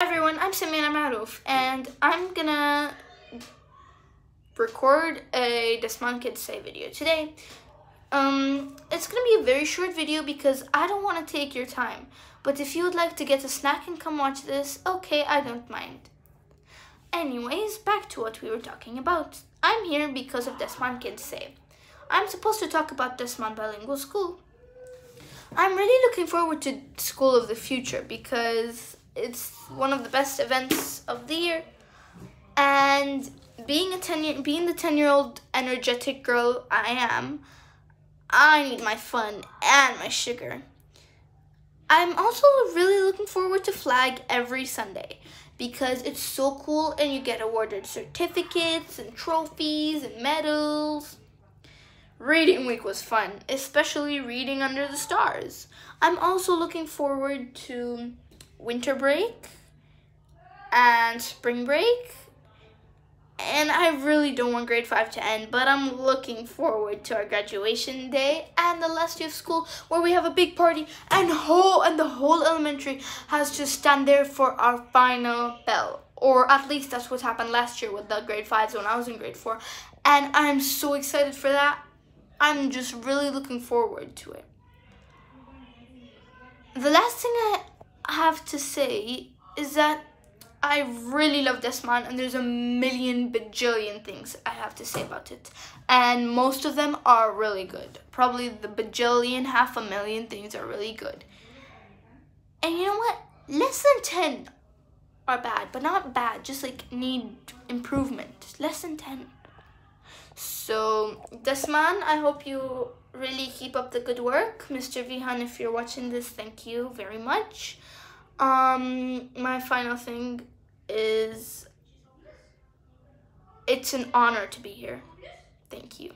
everyone, I'm Samira Maarouf and I'm gonna record a Dasman Kids Say video today. Um, it's gonna be a very short video because I don't want to take your time. But if you would like to get a snack and come watch this, okay, I don't mind. Anyways, back to what we were talking about. I'm here because of Dasman Kids Say. I'm supposed to talk about Dasman Bilingual School. I'm really looking forward to School of the Future because it's one of the best events of the year. And being a 10 being the 10 year old energetic girl I am, I need my fun and my sugar. I'm also really looking forward to Flag every Sunday because it's so cool and you get awarded certificates and trophies and medals. Reading week was fun, especially reading under the stars. I'm also looking forward to winter break and spring break. And I really don't want grade 5 to end, but I'm looking forward to our graduation day and the last day of school where we have a big party and whole and the whole elementary has to stand there for our final bell. Or at least that's what happened last year with the grade 5s when I was in grade 4. And I'm so excited for that. I'm just really looking forward to it. The last thing I have to say is that I really love Dasman, and there's a million bajillion things I have to say about it. And most of them are really good. Probably the bajillion, half a million things are really good. And you know what? Less than 10 are bad, but not bad, just like need improvement. Less than 10. So, Dasman, I hope you really keep up the good work. Mr. Vihan, if you're watching this, thank you very much. Um, my final thing is it's an honor to be here. Thank you.